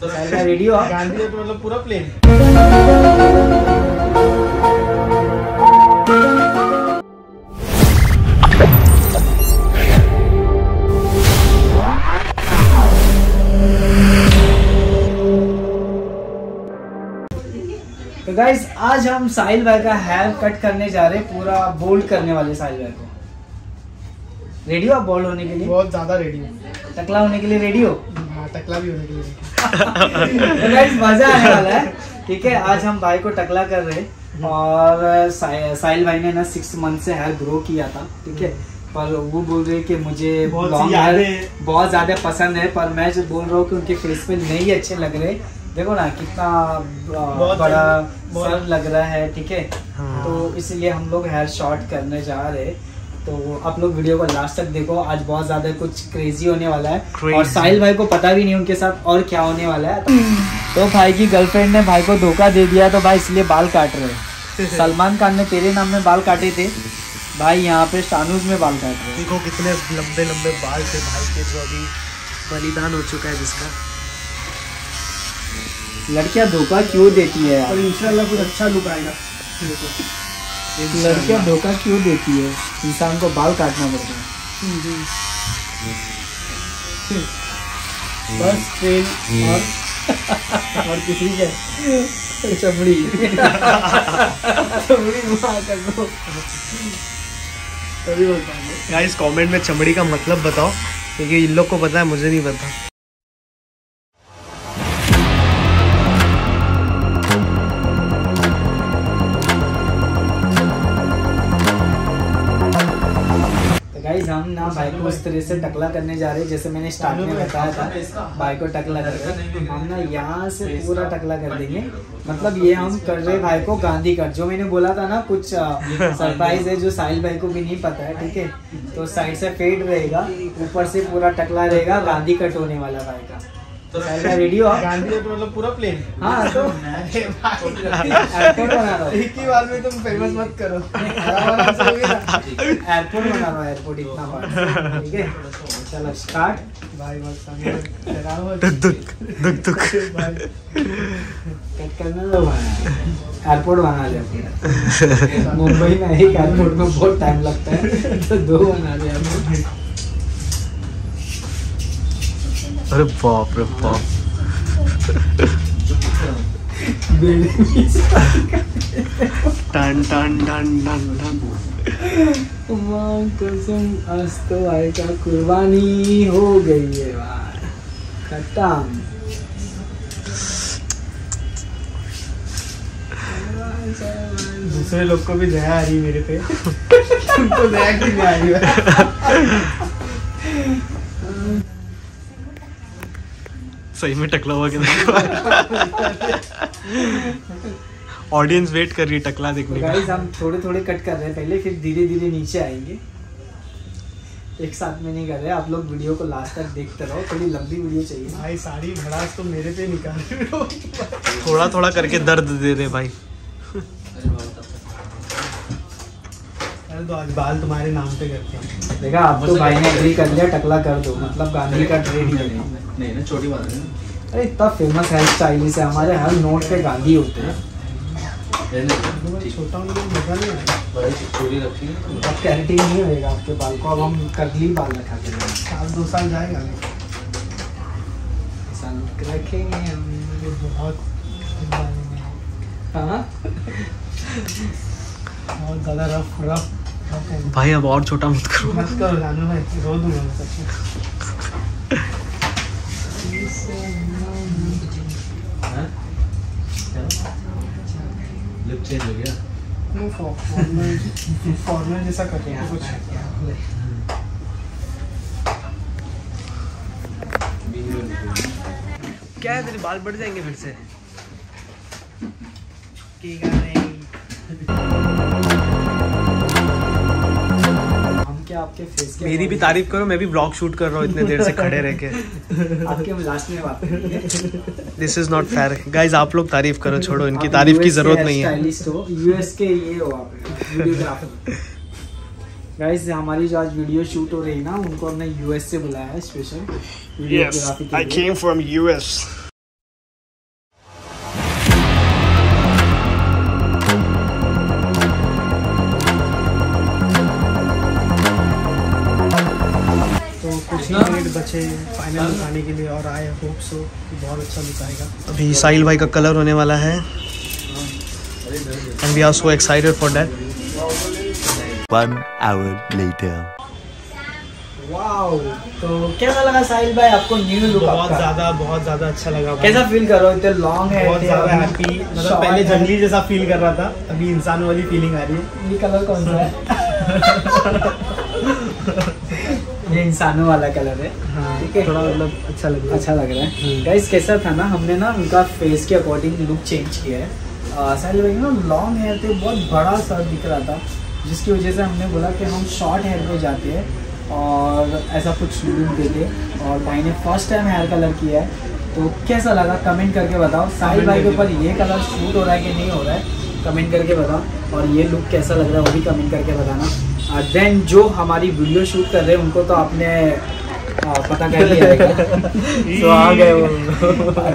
साहिल भाई रेडी हो आप? गांधी तो मतलब पूरा प्लेन तो गाइस आज हम साहिल भाई का हेयर कट करने जा रहे हैं पूरा बोल्ड करने वाले साहिल भाई को। रेडी हो आप बोल्ड होने के लिए? बहुत ज़्यादा रेडी हूँ टकला होने के लिए रेडी हाँ टकला भी होने के लिए तो गाइस मज़ा आने वाला है ठीक है? आज हम भाई को टकला कर रहे हैं और साहिल भाई ने ना सिक्स मंथ से हेयर ग्रो किया था ठीक है? पर वो बोल रहे कि मुझे बहुत लॉन्ग हेयर बहुत ज़्यादा पसंद है पर मैं जो बोल रहा हूँ कि उनके फेस पे नहीं अच्छे लग रहे। देखो ना कितना बड़ा सर लग रहा है ठीक है? हाँ। तो इसलिए हम लोग हेयर शॉर्ट करने जा रहे हैं। तो आप लोग वीडियो को लास्ट तक देखो। आज बहुत ज़्यादा कुछ क्रेजी होने वाला है। Crazy. और साहिल भाई को पता भी नहीं उनके साथ और क्या होने वाला है। तो भाई की गर्लफ्रेंड ने भाई को धोखा दे दिया तो भाई इसलिए बाल काट रहे सलमान खान ने तेरे नाम में बाल काटे थे। भाई यहाँ पे शानूज में बाल काट रहे देखो कितने लंबे लंबे बाल थे भाई के जो अभी बलिदान हो चुका है जिसका। लड़कियाँ धोखा क्यों देती है और यार इंशाल्लाह कुछ अच्छा लुक आएगा। लड़कियाँ धोखा क्यों देती है? इंसान को बाल काटना पड़ता है। बस ट्रेन और और किसी के चमड़ी। चमड़ी वहाँ कर दो। तभी बोल पाएँगे। गाइस कमेंट में चमड़ी का मतलब बताओ क्योंकि इन लोग को पता है मुझे नहीं पता। तो गाइज़ हम ना भाई को उस तरह से टकला करने जा रहे हैं जैसे मैंने स्टार्ट में बताया था भाई को टकला कर रहे हम ना यहाँ से पूरा टकला कर देंगे। मतलब ये हम कर रहे भाई को गांधी कट जो मैंने बोला था ना कुछ सरप्राइज़ है जो साहिल भाई को भी नहीं पता है ठीक है? तो साइड से फेड रहेगा ऊपर से पूरा टकला रहेगा गांधी कट होने वाला भाई का। तो साहिल भाई रेडी हो आप? गांधी है तो मतलब पूरा प्लेन हाँ तो हूँ एक ही बार में तुम फ़ेमस मत करो। एयरपोर्ट बना रहा हूँ एयरपोर्ट इतना बड़ा ठीक है? चलो स्टार्ट भाई मत। दुख दुख दुख कट करना तो एयरपोर्ट बना ले अपना। मुंबई में एक एयरपोर्ट में बहुत टाइम लगता है तो दो बना ले अपने। अरे बाप रे बाप। टन टन टन टन टन माँ कसम आज तो भाई का कुर्बानी हो गई है भाई खत्म। दूसरे लोग को भी दया आ रही मेरे पे। तुमको दया क्यों नहीं आ रही है? सही में टकला हुआ कि ऑडियंस वेट कर रही है टकला देखने का। गाइस हम थोड़े थोड़े कट कर रहे हैं पहले फिर धीरे धीरे नीचे आएँगे। एक साथ में नहीं कर रहे आप लोग वीडियो को लास्ट तक देखते रहो थोड़ी लंबी वीडियो चाहिए। भाई सारी भड़ास तो मेरे पे निकाल रहे हो। थोड़ा थोड़ा करके दर्द दे दे भाई। तो आज बाल तुम्हारे नाम पे करते हैं। देखा आप तो भाई ने एग्री कर लिया टकला कर दो मतलब गांधी का रेडी है नहीं ना छोटी बात है। अरे इतना फ़ेमस हेयर स्टाइलिस्ट है हमारे हर नोट पे गांधी होते हैं। छोटा हूँ मज़ा नहीं आया। बड़ी छोटी रखी है। तो अब कैरेटी नहीं होएगा आपके बाल को अब हम कर्ली बाल रखा करेंगे। साल दो साल जाएगा। सन रखेंगे हम ये बहुत हाँ। बहुत ज़्यादा रफ रफ रफ है। भाई अब और छोटा मत करो। मत करो जानू भाई रो दूँगा मैं सच में लिप चेंज हो गया फॉर्मल फॉर्मल जैसा करते हैं कुछ क्या है तेरे? बाल बढ़ जाएँगे फिर से। आपके फेस के मेरी भी तारीफ़ करो मैं भी ब्लॉग शूट कर रहा हूँ इतने देर से खड़े रह के। आपके लास्ट में बात this is not fair guys आप लोग तारीफ़ करो छोड़ो इनकी तारीफ़ की ज़रूरत नहीं है। स्टाइलिस्ट हो। यूएस के ये हो आप। गाइस हमारी जो आज वीडियो शूट हो रही है ना उनको हमने यूएस से बुलाया है स्पेशल वीडियोग्राफी के लिए। I came from US minute बचे फाइनल लुक के लिए और आए होप सो कि बहुत अच्छा लुक आएगा अभी साहिल भाई का कलर होने वाला है। And we are so excited for that One hour later. Wow तो कैसा लगा साहिल भाई आपको न्यू लुक बहुत ज़्यादा बहुत ज़्यादा अच्छा लगा भाई। कैसा फील कर रहे हो? इतने लॉन्ग है बहुत ज़्यादा हैप्पी मतलब पहले जंगली जैसा फील कर रहा था अभी इंसान वाली फीलिंग आ रही है। ये कलर कौन सा है? ये इंसानों वाला कलर है। हाँ ठीक है? थोड़ा मतलब अच्छा लग रहा है। अच्छा लग रहा है। गाइस कैसा था ना हमने ना उनका फेस के अकॉर्डिंग लुक चेंज किया है। साहिल भाई ना लॉन्ग हेयर थे बहुत बड़ा सा दिख रहा था जिसकी वजह से हमने बोला कि हम शॉर्ट हेयर पे जाते हैं और ऐसा कुछ लुक देते और भाई ने फ़र्स्ट टाइम हेयर कलर किया है। तो कैसा लगा? कमेंट करके बताओ। साहिल भाई के ऊपर ये कलर शूट हो रहा है कि नहीं हो रहा है? कमेंट करके बताओ। और ये लुक कैसा लग रहा है वो भी कमेंट करके बताना। देन जो हमारी वीडियो शूट कर रहे हैं उनको तो आपने पता कर लिया तो आ गए वो।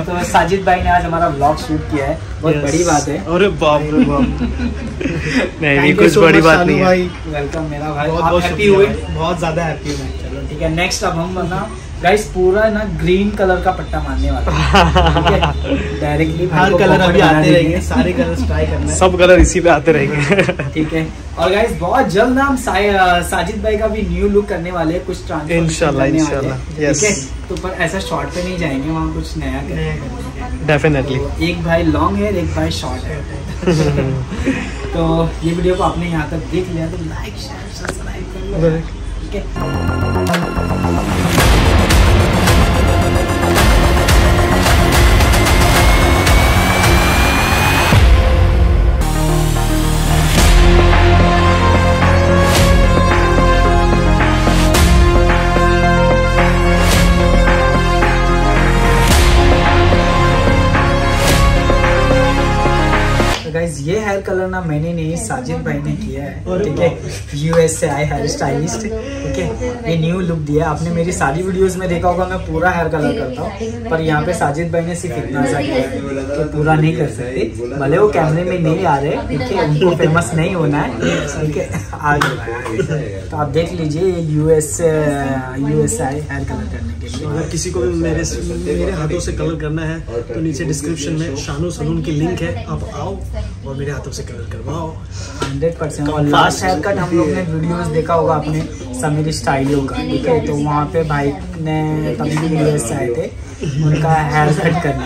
तो साजिद भाई ने आज हमारा व्लॉग शूट किया है। बहुत Yes. बड़ी बात है। अरे बाप रे बाप। नहीं नहीं ये कुछ बड़ी बात नहीं है। वेलकम मेरा भाई। बहुत आप हैप्पी हुए? बहुत ज़्यादा हैप्पी हूँ मैं। चलो ठीक है नेक्स्ट अब हम ना गाइस पूरा ना ग्रीन कलर का पट्टा मारने वाला है। डायरेक्टली हर कलर अभी आते रहेंगे सारे कलर्स ट्राई करना सब कलर इसी पे आते रहेंगे। ठीक है? और गाइस बहुत जल्द ना हम साजिद भाई का भी न्यू लुक करने वाले हैं कुछ ट्रांसफॉर्मेशन इंशाल्लाह, इंशाल्लाह, ठीक है? तो पर ऐसा शॉर्ट पे नहीं जाएँगे वहाँ कुछ नया करेंगे डेफिनेटली एक भाई लॉन्ग है एक भाई शॉर्ट है तो ये वीडियो को आपने यहाँ तक देख लिया तो लाइक शेयर सब्सक्राइब कर लो। ठीक है? ये कलर ना मैंने नहीं साजिद भाई ने किया है। ठीक है यूएस से आए हेयर स्टाइलिस्ट ठीक है? ये न्यू लुक दिया है। आपने मेरी सारी वीडियोस में देखा होगा मैं पूरा हेयर कलर करता हूँ। पर यहाँ पे साजिद भाई ने सिर्फ़ इतना सा किया है कि पूरा नहीं कर सकते। भले वो कैमरे में नहीं आ रहे ठीक है उनको फ़ेमस नहीं होना है ठीक है आ गए तो आप देख लीजिए ये यूएस यूएस से आए हेयर कलर करने के लिए। अगर किसी को भी मेरे मेरे हाथों से कलर करना है तो नीचे डिस्क्रिप्शन में शानू सलून की लिंक है। आप आओ। और मेरे हाथों से कलर करवाओ। हंड्रेड परसेंट और लास्ट हेयर कट हम लोग ने वीडियोस देखा होगा अपने समीर स्टाइलियो का ठीक है? तो वहाँ पे भाई ने तमिल यूएस से आए थे उनका हेयर कट करना।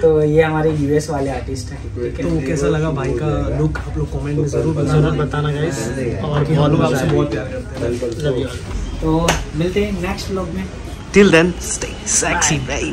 तो ये हमारे यूएस वाले आर्टिस्ट हैं ठीक तो है कैसा लगा भाई का लुक आप लोग कमेंट में ज़रूर बताना बताना गाइस और हम लोग आपसे बहुत प्यार करते हैं. तो मिलते हैं नेक्स्ट व्लॉग में। Till then stay sexy baby